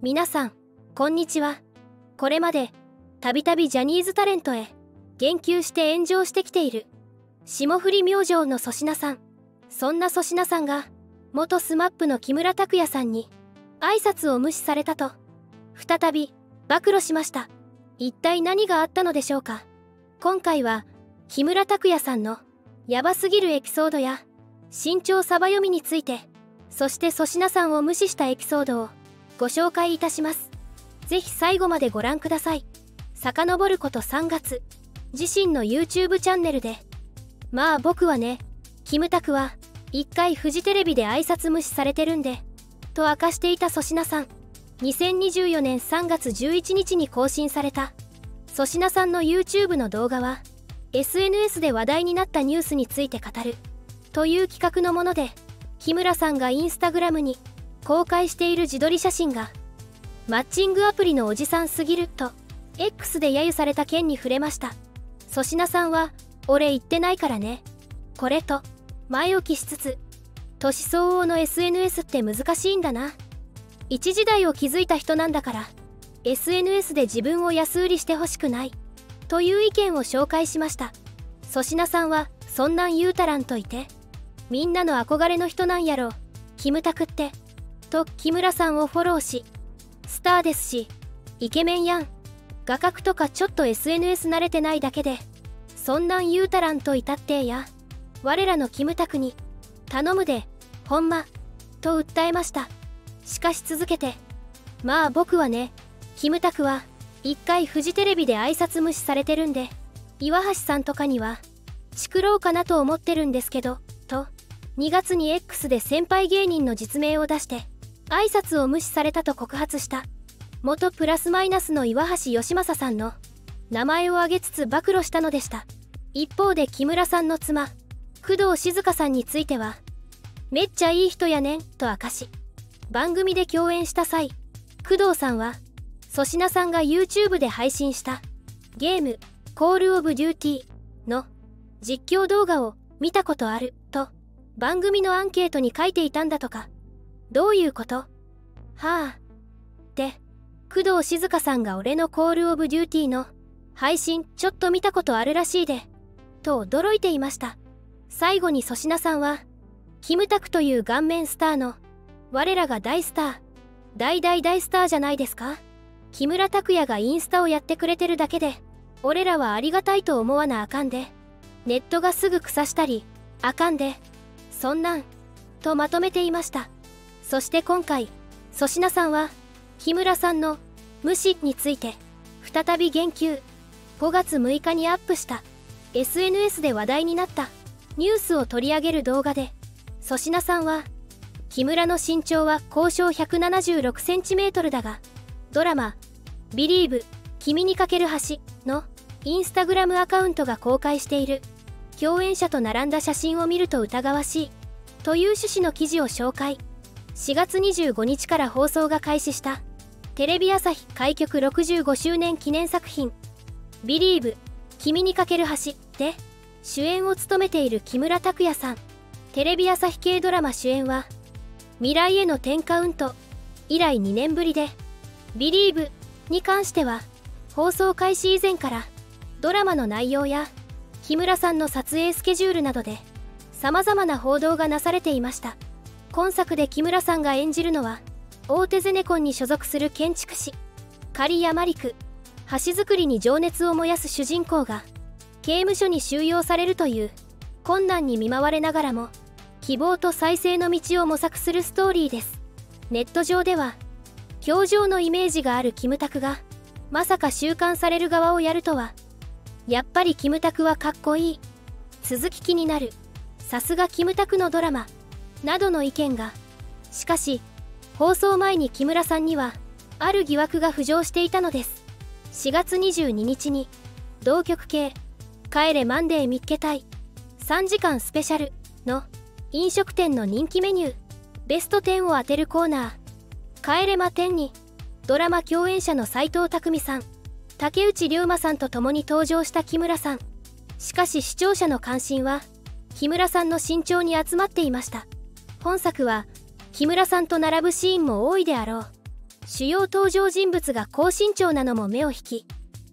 皆さんこんにちは。これまでたびたびジャニーズタレントへ言及して炎上してきている霜降り明星の粗品さん。そんな粗品さんが元 SMAP の木村拓哉さんに挨拶を無視されたと再び暴露しました。一体何があったのでしょうか。今回は木村拓哉さんのヤバすぎるエピソードや身長サバ読みについてそして粗品さんを無視したエピソードをご紹介いたします。ぜひ最後までご覧ください。遡ること3月自身の YouTube チャンネルで。まあ僕はねキムタクは一回フジテレビで挨拶無視されてるんでと明かしていた粗品さん。2024年3月11日に更新された。粗品さんの YouTube の動画は SNS で話題になったニュースについて語る。という企画のもので木村さんがインスタグラムに公開している自撮り写真がマッチングアプリのおじさんすぎると X で揶揄された件に触れました。粗品さんは俺言ってないからね。これと前置きしつつ年相応の SNS って難しいんだな。一時代を築いた人なんだから SNS で自分を安売りしてほしくない。という意見を紹介しました。粗品さんはそんなん言うたらんといて。みんなの憧れの人なんやろ。キムタクって。と木村さんをフォローしスターですしイケメンやん。画角とかちょっと SNS 慣れてないだけでそんなん言うたらんといたってや。我らのキムタクに頼むでほんまと訴えました。しかし続けてまあ僕はねキムタクは一回フジテレビで挨拶無視されてるんで岩橋さんとかにはチクろうかなと思ってるんですけどと2月に X で先輩芸人の実名を出して挨拶を無視されたと告発した。元プラスマイナスの岩橋義正さんの名前を挙げつつ暴露したのでした。一方で木村さんの妻工藤静香さんについてはめっちゃいい人やねんと明かし番組で共演した際工藤さんは粗品さんが YouTube で配信したゲーム「コール・オブ・デューティー」の実況動画を見たことあると番組のアンケートに書いていたんだとか。どういうこと？はあ。で工藤静香さんが俺のコール・オブ・デューティーの配信ちょっと見たことあるらしいで。と驚いていました。最後に粗品さんはキムタクという顔面スターの我らが大スター大大大スターじゃないですか？木村拓哉がインスタをやってくれてるだけで俺らはありがたいと思わなあかんで。ネットがすぐ腐したりあかんで。そんなんとまとめていました。そして今回粗品さんは木村さんの無視について再び言及。5月6日にアップした SNS で話題になったニュースを取り上げる動画で粗品さんは木村の身長は交渉 176cm だがドラマ「ビリーブ君にかける橋」のインスタグラムアカウントが公開している。共演者と並んだ写真を見ると疑わしいという趣旨の記事を紹介。4月25日から放送が開始した。テレビ朝日開局65周年記念作品「ビリーブ君にかける橋」で主演を務めている木村拓哉さん。テレビ朝日系ドラマ主演は未来への10カウント以来2年ぶりで「ビリーブに関しては放送開始以前からドラマの内容や木村さんの撮影スケジュールなどで様々な報道がなされていました。今作で木村さんが演じるのは大手ゼネコンに所属する建築士狩山陸橋作りに情熱を燃やす主人公が刑務所に収容されるという困難に見舞われながらも希望と再生の道を模索するストーリーです。ネット上では表情のイメージがあるキムタクがまさか収監される側をやるとはやっぱりキムタクはかっこいい。続き気になる。さすがキムタクのドラマ。などの意見が。しかし放送前に木村さんにはある疑惑が浮上していたのです。4月22日に同局系「帰れマンデー見っけたい」3時間スペシャルの飲食店の人気メニューベスト10を当てるコーナー「帰れま10」にドラマ共演者の斎藤工さん竹内涼真さんと共に登場した木村さん。しかし視聴者の関心は木村さんの身長に集まっていました。本作は木村さんと並ぶシーンも多いであろう。主要登場人物が高身長なのも目を引き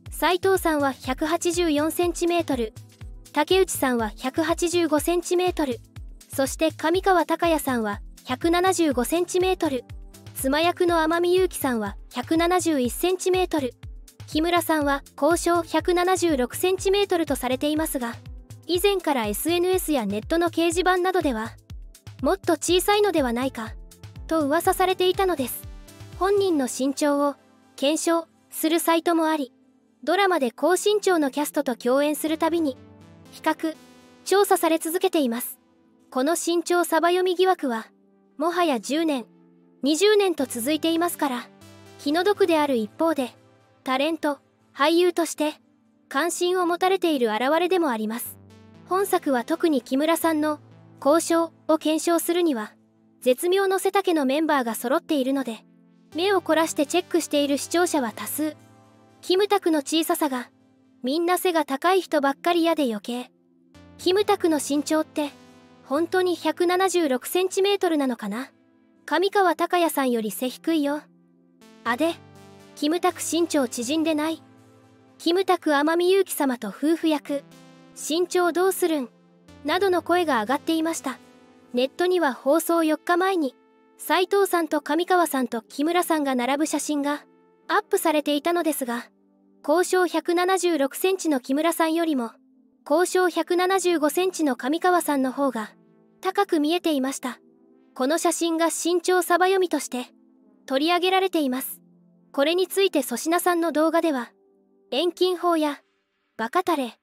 斉藤さんは 184cm 竹内さんは 185cm そして上川隆也さんは 175cm 妻役の天海祐希さんは 171cm 木村さんは交渉 176cm とされていますが以前から SNS やネットの掲示板などではもっと小さいのではないかと噂されていたのです。本人の身長を検証するサイトもありドラマで高身長のキャストと共演するたびに比較調査され続けています。この身長サバ読み疑惑はもはや10年20年と続いていますから気の毒である一方でタレント俳優として関心を持たれている表れでもあります。本作は特に木村さんの交渉を検証するには絶妙の背丈のメンバーが揃っているので目を凝らしてチェックしている視聴者は多数。キムタクの小ささがみんな背が高い人ばっかりやで余計。キムタクの身長って本当に 176cm なのかな？上川隆也さんより背低いよ。あでキムタク身長縮んでない。キムタク天海祐希様と夫婦役。身長どうするん？などの声が上がっていました。ネットには放送4日前に斉藤さんと上川さんと木村さんが並ぶ写真がアップされていたのですが交渉176センチの木村さんよりも交渉175センチの上川さんの方が高く見えていました。この写真が身長サバ読みとして取り上げられています。これについて粗品さんの動画では遠近法やバカタレ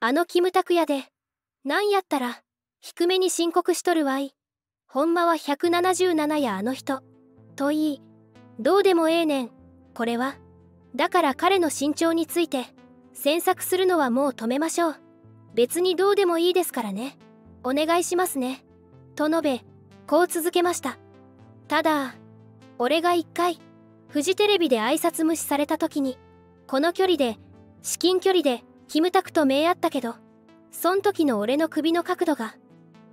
あのキムタクやでなんやったら低めに申告しとるわい。ほんまは177やあの人。といいどうでもええねんこれは。だから彼の身長について詮索するのはもう止めましょう。別にどうでもいいですからね。お願いしますね。と述べこう続けました。ただ俺が一回フジテレビで挨拶無視された時にこの距離で至近距離でキムタクと目合ったけどそん時の俺の首の角度が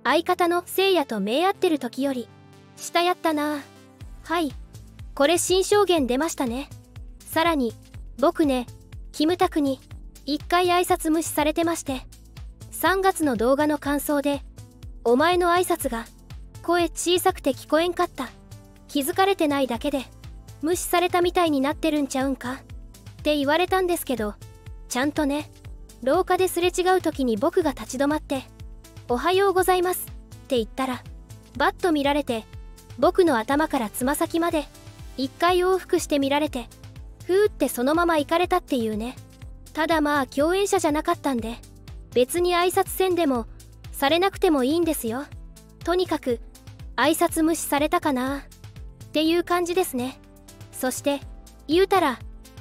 相方のせいやと目合ってる時より下やったな。はい。これ新証言出ましたね。さらに僕ねキムタクに一回挨拶無視されてまして3月の動画の感想でお前の挨拶が声小さくて聞こえんかった。気づかれてないだけで無視されたみたいになってるんちゃうんか？って言われたんですけどちゃんとね廊下ですれ違う時に僕が立ち止まって「おはようございます」って言ったらバッと見られて僕の頭からつま先まで一回往復して見られてふーってそのまま行かれたっていうね。ただまあ共演者じゃなかったんで別に挨拶せんでもされなくてもいいんですよ。とにかく挨拶無視されたかな。っていう感じですね。そして言うたら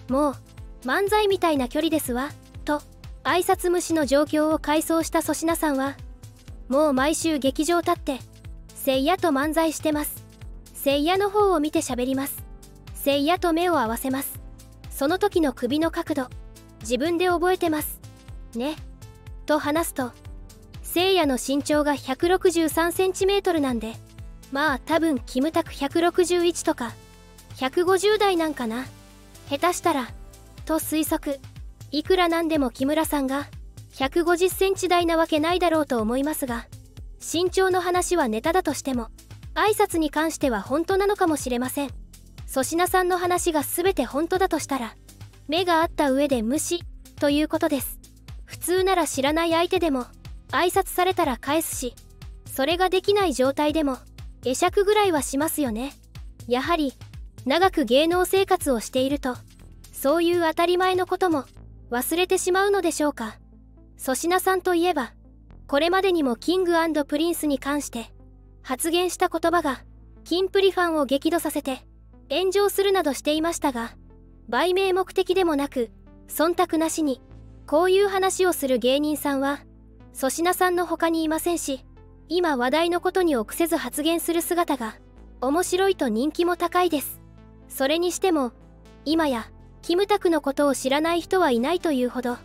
もう漫才みたいな距離ですわ。挨拶無視の状況を回想した粗品さんはもう毎週劇場立ってせいやと漫才してます。せいやの方を見て喋ります。せいやと目を合わせます。その時の首の角度自分で覚えてます。ね。と話すとせいやの身長が 163cm なんでまあ多分キムタク161とか150代なんかな。下手したらと推測。いくらなんでも木村さんが150センチ台なわけないだろうと思いますが身長の話はネタだとしても挨拶に関しては本当なのかもしれません。粗品さんの話が全て本当だとしたら目があった上で無視ということです。普通なら知らない相手でも挨拶されたら返すしそれができない状態でも会釈ぐらいはしますよね。やはり長く芸能生活をしているとそういう当たり前のことも忘れてしまうのでしょうか。粗品さんといえばこれまでにもキングプリンスに関して発言した言葉がキンプリファンを激怒させて炎上するなどしていましたが売名目的でもなく忖度なしにこういう話をする芸人さんは粗品さんの他にいませんし今話題のことに臆せず発言する姿が面白いと人気も高いです。それにしても今やキムタクのことを知らない人はいないというほど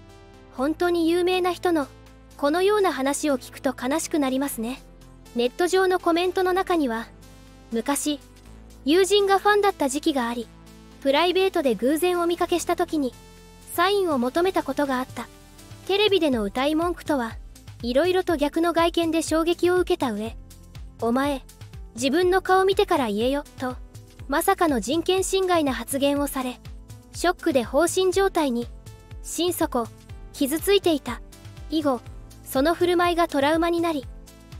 本当に有名な人のこのような話を聞くと悲しくなりますね。ネット上のコメントの中には昔友人がファンだった時期がありプライベートで偶然お見かけした時にサインを求めたことがあった。テレビでの歌い文句とはいろいろと逆の外見で衝撃を受けた上お前自分の顔見てから言えよとまさかの人権侵害な発言をされショックで放心状態に。心底傷ついていた。以後その振る舞いがトラウマになり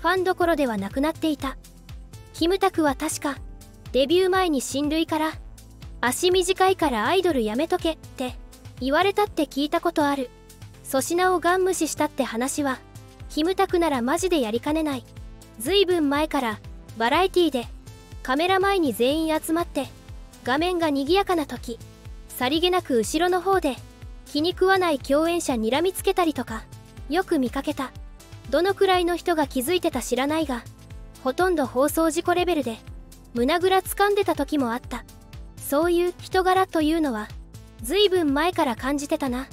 ファンどころではなくなっていた。キムタクは確かデビュー前に親類から足短いからアイドルやめとけって言われたって聞いたことある。粗品をガン無視したって話はキムタクならマジでやりかねない。ずいぶん前からバラエティでカメラ前に全員集まって画面が賑やかな時。さりげなく後ろの方で気に食わない共演者にらみつけたりとかよく見かけた。どのくらいの人が気づいてた知らないがほとんど放送事故レベルで胸ぐら掴んでた時もあった。そういう人柄というのはずいぶん前から感じてたな。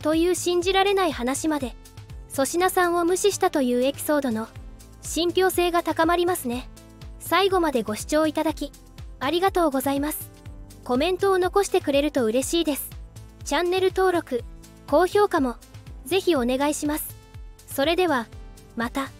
という信じられない話まで粗品さんを無視したというエピソードの信憑性が高まりますね。最後までご視聴いただきありがとうございます。コメントを残してくれると嬉しいですチャンネル登録高評価もぜひお願いしますそれではまた。